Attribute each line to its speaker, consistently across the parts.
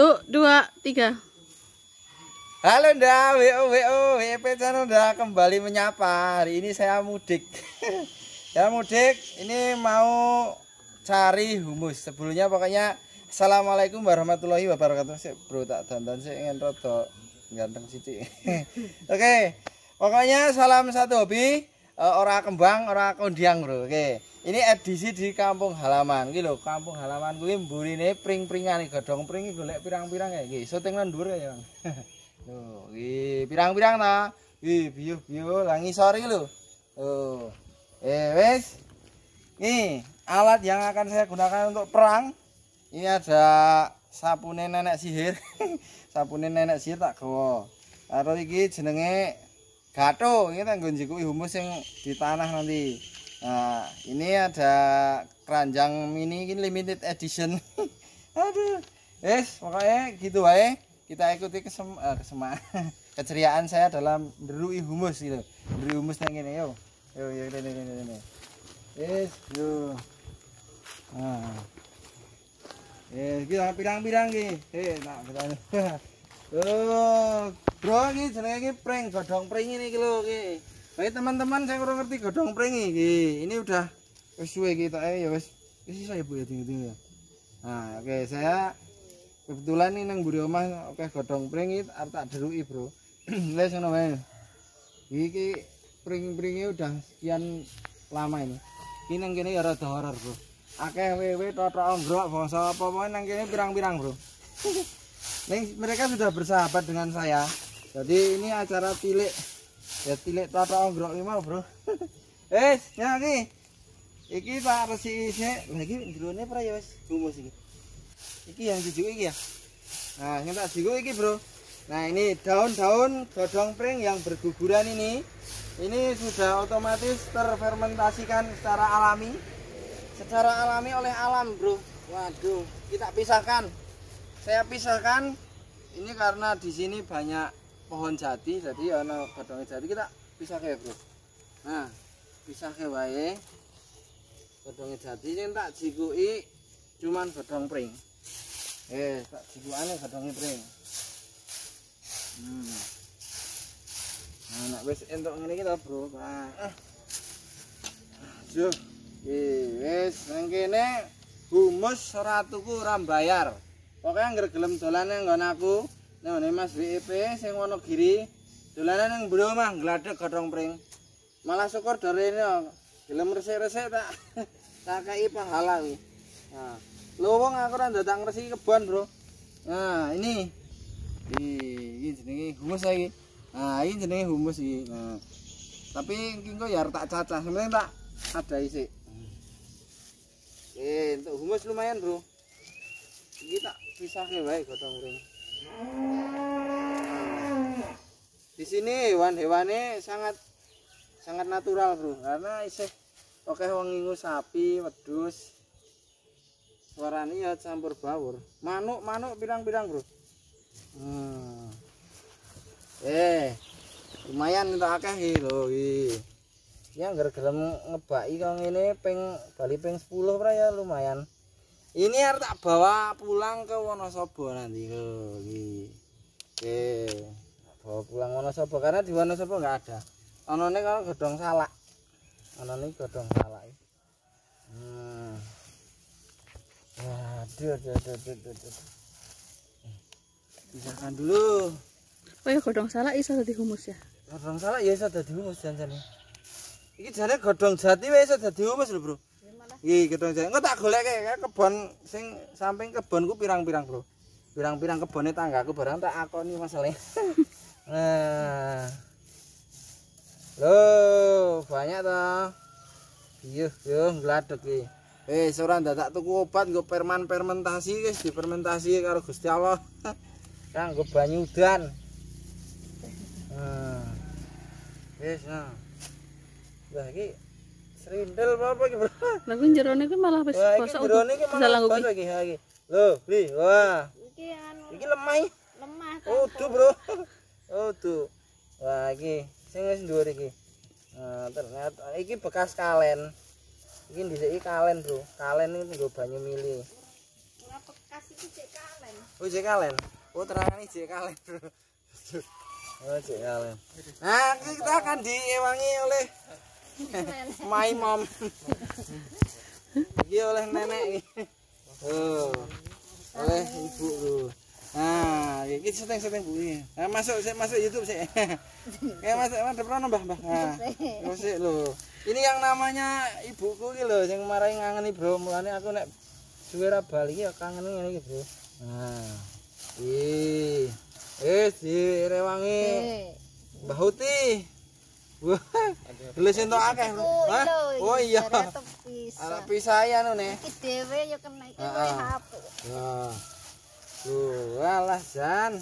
Speaker 1: Satu, dua, tiga.
Speaker 2: Halo Nda, WO WO WP channel Nda kembali menyapa. Hari ini saya mudik. ya mudik, ini mau cari humus. Sebelumnya pokoknya Assalamualaikum warahmatullahi wabarakatuh. Sik, Bro tak dandan sih ingin rada ganteng sithik. Oke. Pokoknya salam satu hobi, ora kembang, ora kondiang, Bro. Oke. Ini edisi di kampung halaman. Iki lho, kampung halaman kuwi mburine pring-pringan iki godhong pring iki golek pirang-pirang ya. Nggih, syuting nang dhuwur ya, Bang. Tuh, iki pirang-pirang ta? Ih, biyo-biyo lah ngisor iki lho. Tuh. Eh, wis. Nih, alat yang akan saya gunakan untuk perang. Ini ada sapune nenek sihir. sapune nenek sihir tak gawa. Karo iki jenenge gato. Ini tak nggon jikuki humus yang di tanah nanti. Nah, ini ada keranjang mini ini limited edition. Aduh. Wes, pokoknya gitu wae. kita ikuti kesem uh, kesema keceriaan saya dalam derui humus gitu derui humus nang ngene yo yo yo ini ini ini yes yo ah eh kita pirang-pirang ki eh nak betane oh bro iki jenenge iki pring godhong pring ini iki lho iki. Baik teman-teman saya kurang ngerti godhong pring iki. Ini udah wis suwe kita eh ya wis. Wis iso ya Bu ya tinggi-tinggi ya? Nah oke okay, saya kebetulan ini nang buri omah oke godhong pring iki arep tak deruki bro. Wis ngono wae. Iki pring-pringe udah sekian lama ini. Ini nang kene ya rada horor bro. Akeh wewe toto onggrok bangsa apa apa nang kene pirang-pirang bro Nih, mereka sudah bersahabat dengan saya. Jadi ini acara tilik. Ya tilik toto onggrok ini mau bro. Eh ya iki iki tak resi isik lagi drone pra ya wis gumus iki. Iki yang dijuk iki ya? Nah yang tak dijuk iki bro. Nah ini daun-daun godong pring yang berguguran ini. Ini sudah otomatis terfermentasikan secara alami. Secara alami oleh alam bro. Waduh kita pisahkan saya pisahkan ini karena di sini banyak pohon jati jadi ono godong jati kita pisah ya bro nah pisah ke wae godong jati ini tak jikui cuman godong pring Eh, tak jiguane gadonge pring. Hmm. Nah, nek wis entuk ngene iki to, Bro. Nah. Eh, wis nang kene humus ora tuku ora bayar. Pokoke anggere gelem dolane nggon aku, nang Mas WIP sing Wonogiri, dolane nang mbro mah gladhek godhong pring. Malah syukur dari ini gelem resik-resik tak tak kei pahala kuwi. Nah. Lho wong aku ora ndadak ngresi kebon, Bro. Nah, ini. Ini jenenge humus iki. Nah, ini jenenge humus iki. Nah. Tapi iki kok ya tak cacah, sebenarnya tak ada isi. Eh, untuk humus lumayan, Bro. Iki tak pisahke wae godhong ring. Di sini hewan-hewane sangat sangat natural, Bro. Karena isih oke wong sapi, wedhus, suaranya ya campur bawur manuk manuk pirang-pirang bro hmm. eh lumayan itu akeh lho ya ngger gelem ngebaki kok ngene ping bali ping 10 pra ya lumayan ini harus tak bawa pulang ke Wonosobo nanti lho iki oke bawa pulang Wonosobo karena di Wonosobo enggak ada onone kalau gedong salak onone gedong salak hmm. Aduh, aduh, aduh, aduh, aduh, aduh. Pisahkan dulu.
Speaker 1: Oh ya godong salak iso dadi humus ya.
Speaker 2: Godong salak ya iso dadi humus janjane. Iki jane godong jati wae iso dadi humus lho, Bro. Iki jati. Engko tak goleke kebon sing samping kebonku pirang-pirang, Bro. Pirang-pirang kebone tanggaku barang tak akoni masalahe. nah. Loh, banyak toh. Iya, yo ngladek iki. Eh, seorang dadak tuku obat nggo perman fermentasi guys, difermentasi karo Gusti Allah. Kanggo banyu udan. Nah. Wis, nah. Lah iki serindel apa iki, Bro?
Speaker 1: Lah kuwi jerone kuwi malah wis
Speaker 2: bosok. Iki jerone iki malah bosok iki, ha iki. Loh, Bli, wah.
Speaker 3: Iki anu
Speaker 2: Iki lemah.
Speaker 3: lemah.
Speaker 2: Oh, tuh, Bro. Oh, tuh. Wah, iki sing wis dhuwur iki. Nah, ternyata iki bekas kalen. Iki dhisik kalen, Bro. Kalen iki nggo banyu mili.
Speaker 3: Ora bekas iki cek kalen.
Speaker 2: Oh, jek kalen. Oh, terangane jek kalen, Bro. Oh, jek kalen. Nah, kita akan diewangi oleh my mom. Iki oleh nenek iki. Oh. Oleh ibu tuh. Nah, iki seteng-seteng Bu iki. Nah, masuk sik masuk YouTube sik. Kayak masuk madhep rono, Mbah, Mbah. Nah, musik lho. Ini yang namanya ibuku iki lho sing marahi ngangeni, Bro. Mulane aku nek suwe ra bali iki ya kangen ngene iki, Bro. Nah. Ih. Wis direwangi Mbah Uti. Wah, lho sing tok akeh. Hah? Oh iya. Arep pisah ya anu nih.
Speaker 3: Iki dhewe ya kena iki wae HP.
Speaker 2: Nah. Tuh, alah Jan.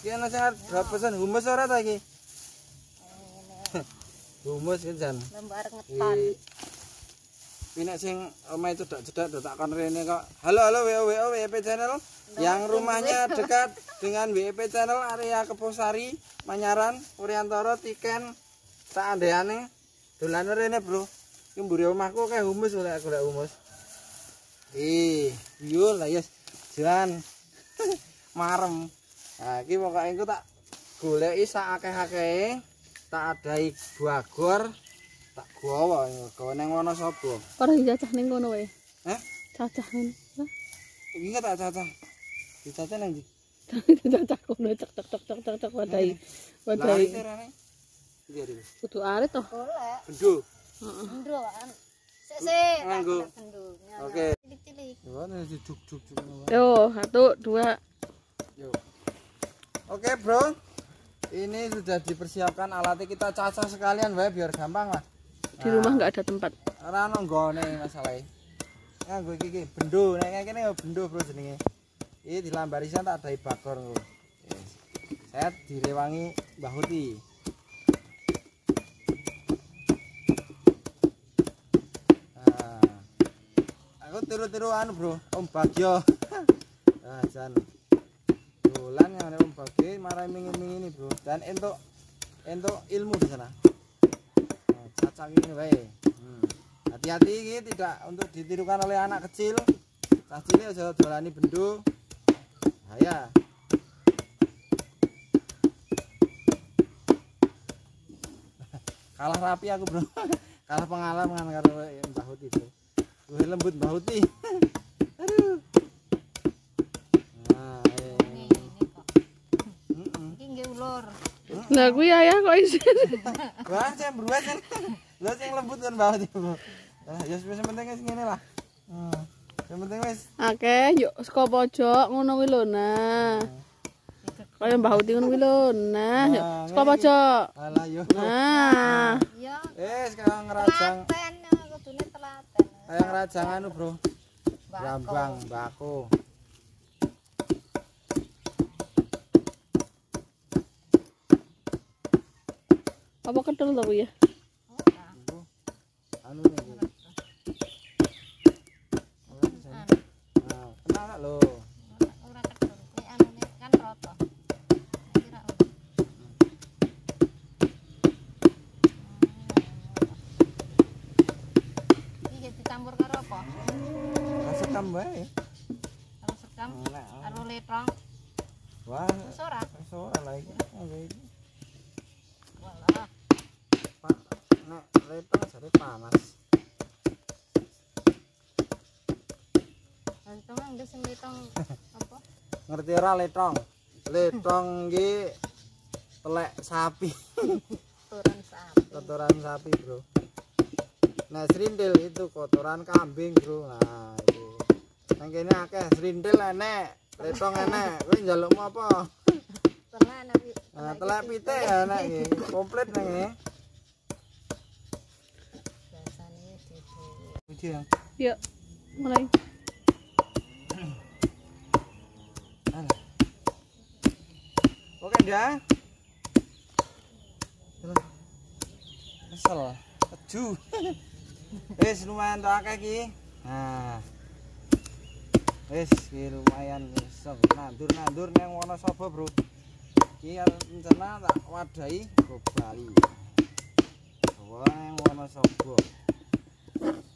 Speaker 2: Ki ana sing arep pesen humus ora ta iki? Humus kan Jan.
Speaker 3: Lembar ngetan.
Speaker 2: Iki Pinek sing omahe cedak-cedak do tak kon rene kok. Halo halo WO WO WP channel. Yang rumahnya dekat dengan WP channel area Keposari, Manyaran, Uriantoro, Tiken, tak andeane. Dolan rene, Bro. Ki mburi omahku kayak humus oleh golek humus. Ih, yo lah yes. Jan. Marem. Nah, iki pokoke engko tak goleki sak akeh-akehe, tak adai bagor, tak gawa gawa nang Wonosobo.
Speaker 1: Ora dijajah ning kono wae.
Speaker 2: Hah?
Speaker 1: Cacah ngono. Lah,
Speaker 2: Iki enggak tak cacah. Dicacah nang
Speaker 1: cek cek cek cek cek wadai.
Speaker 2: Lari
Speaker 1: Wadai.
Speaker 2: terane. Iki ari.
Speaker 1: Kudu arit toh.
Speaker 3: Golek
Speaker 2: Bendo.
Speaker 1: Heeh.
Speaker 3: bendo kan. Sik tak.
Speaker 2: Oke.
Speaker 3: Cilik-cilik.
Speaker 2: Yo, ini diduk-duk.
Speaker 1: Yo, satu, dua.
Speaker 2: Yo. Oke, Bro. Ini sudah dipersiapkan alatnya kita cacah sekalian wae biar gampang lah.
Speaker 1: Di rumah nggak ada tempat.
Speaker 2: Ora ono nggone masalahnya. Nganggo iki iki bendo, nek kene yo bendo Bro jenenge. Iki dilambari sisan tak adai bakor. Saya direwangi Mbah Huti. Nah. Aku tiru-tiru anu, Bro. Om Bagio. Nah, jan. Dolan yang Om Bagio marah mingin-mingin ini, Bro. Dan entuk entuk ilmu di sana. Nah, cacak ini wae. Hmm. Hati-hati ini tidak untuk ditirukan oleh anak kecil. Cilik aja dolani bendo. Bahaya. Kalah rapi aku, Bro. Kalah pengalaman karo Mbah Huti, Bro. Luwih lembut Mbah Huti. Aduh. Nah.
Speaker 3: Ini ini kok.
Speaker 2: Mm-mm.
Speaker 3: Iki nggih ulur.
Speaker 1: Lah kuwi ayah kok isin.
Speaker 2: Wah, saya beruat kan. Lah sing lembut kan Mbah Huti, Bro. Nah, ya wis penting wis ngene lah. Hmm. Yang penting wis
Speaker 1: Akeh yuk saka pojok ngono kuwi lho nah. Kaya Mbah Uti ngono kuwi lho nah. Yuk saka pojok.
Speaker 2: alah yo.
Speaker 1: Nah.
Speaker 2: Eh, sekarang ngerajang
Speaker 3: Telaten ya, kudune telaten.
Speaker 2: kayak ngerajang anu, Bro.
Speaker 3: Bako.
Speaker 2: Brambang, bako.
Speaker 1: Apa kedel to kuwi ya?
Speaker 2: Anu nih. Bu. Nah, kenal gak lo?
Speaker 3: Ora kedul. Kuwi anune kan rata. Kira ora. Iki dicampur karo apa?
Speaker 2: Kasekam bae.
Speaker 3: Karo sekam,
Speaker 2: Nah,
Speaker 3: karo letong.
Speaker 2: Wah,
Speaker 3: Wis ora?
Speaker 2: wis ora lah iki. Nganggo iki.
Speaker 3: Walah.
Speaker 2: Pak, nek letong jare panas.
Speaker 3: Letong nggih sing letong apa?
Speaker 2: Ngerti ora letong? Letong iki telek sapi,
Speaker 3: Turun sapi.
Speaker 2: kotoran sapi, Bro. Nah, serindil itu kotoran kambing, Bro. Nah, itu. Nang kene akeh serindil enek, letong enek. Kowe njalukmu apa?
Speaker 3: Tenan iki.
Speaker 2: Nah, telek pite ya enek iki. Komplit nang ini.
Speaker 3: Biasane dibu.
Speaker 2: Iki ya.
Speaker 1: Yuk. Mulai.
Speaker 2: Oke, dah. Terus. Kesel. Keju. Wis lumayan tok akeh iki. Nah. Wis lumayan wis nandur-nandur nang Wonosobo, Bro. Iki rencana tak wadahi go Bali. Nang Wonosobo.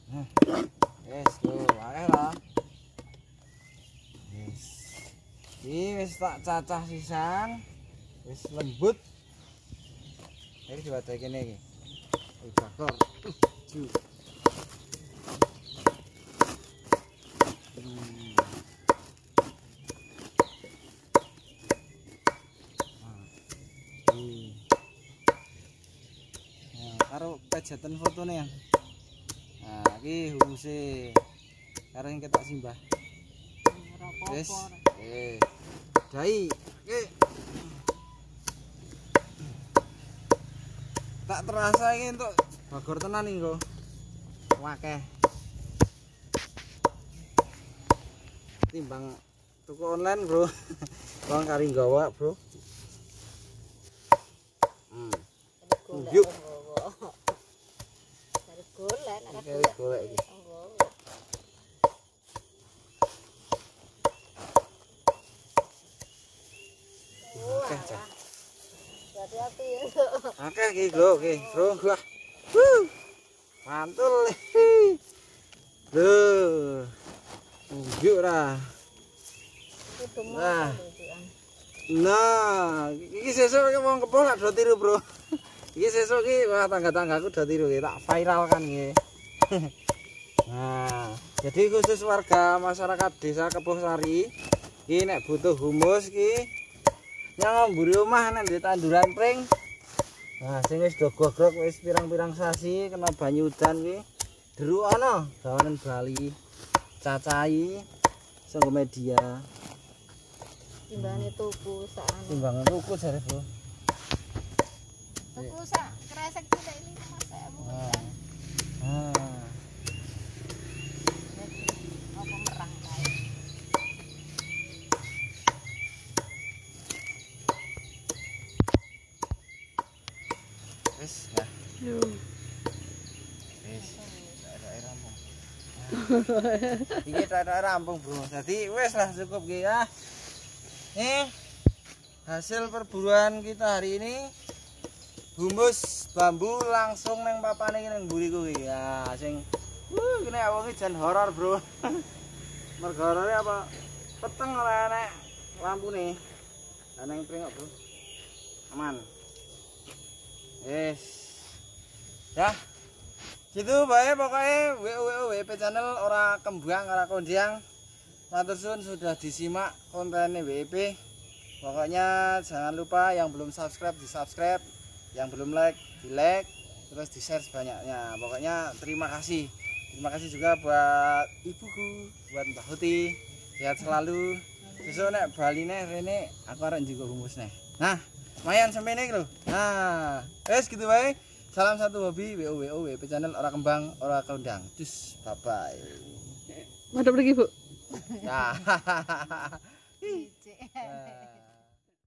Speaker 2: Nah. Wis lho, akeh lah. Iki wis tak cacah sisan. Wis lembut. Iki diwadahi kene. Iki bakor. Uh, Ju. Hmm. Ah. Iki. Ya, karo pejatan fotone ya. Nah, iki humuse karo yang ketok simbah. Wis. Eh. Dai. Oke. Tak terasa iki untuk bagor tenan iki. Wakeh. Timbang tuku online, Bro. Wong kari gawa, Bro. Hmm. Yuk.
Speaker 3: Dari golek, nek
Speaker 2: Kari golek iki. Akeh, Cak.
Speaker 3: Hati-hati ya.
Speaker 2: Akeh iki, Bro. Oke, Bro. Wah. Wuh. Mantul. Loh. Unjuk ra.
Speaker 3: Itu mau
Speaker 2: Nah.
Speaker 3: lucuan.
Speaker 2: Nah, iki sesuk iki wong kepo lak do tiru, Bro. Iki sesuk iki wah tangga-tanggaku do tiru iki tak viralkan iki. Nah, jadi khusus warga masyarakat Desa Kepuh Sari, iki nek butuh humus iki nyang mburi omah nek di tanduran pring. Nah, sing wis do gogrok wis pirang-pirang sasi kena banyu udan iki. Deru ana gawanen Bali. Cacai sanggo media.
Speaker 3: Timbangane tuku sak anu.
Speaker 2: Timbangan tuku jare, Bro.
Speaker 3: Tuku sak kresek cilik 5.000.
Speaker 2: Nah. Nah. Wis, ya.
Speaker 1: Yo.
Speaker 2: Wis. Rampung. Iki daerah rampung, Bro. Jadi wis lah cukup iki ya. Nih hasil perburuan kita hari ini humus bambu langsung neng papane iki nang mburiku iki. Ya, sing wuh kene awake jan horor, Bro. Mergo horore apa? Peteng ora enek lampune. Lah neng pringok, Bro. Aman. Wis. Ya. Gitu bae pokoknya WO WP channel ora kembang ora kondiang. Matur sudah disimak kontennya WP. Pokoknya jangan lupa yang belum subscribe di subscribe, yang belum like di like, terus di share sebanyaknya. Pokoknya terima kasih. Terima kasih juga buat ibuku, buat Mbak Huti. Sehat selalu. Besok nek Bali nih Rene aku arek juga humus nih. Nah, lumayan sampai nih lho. Nah, wes gitu bae. Salam satu hobi WO WO WP channel ora kembang ora kondang. Cus, bye bye.
Speaker 1: Madep lagi, Bu.
Speaker 2: Nah.